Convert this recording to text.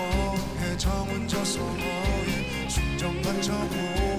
서로의 정은 저 서로의 순정 맞춰보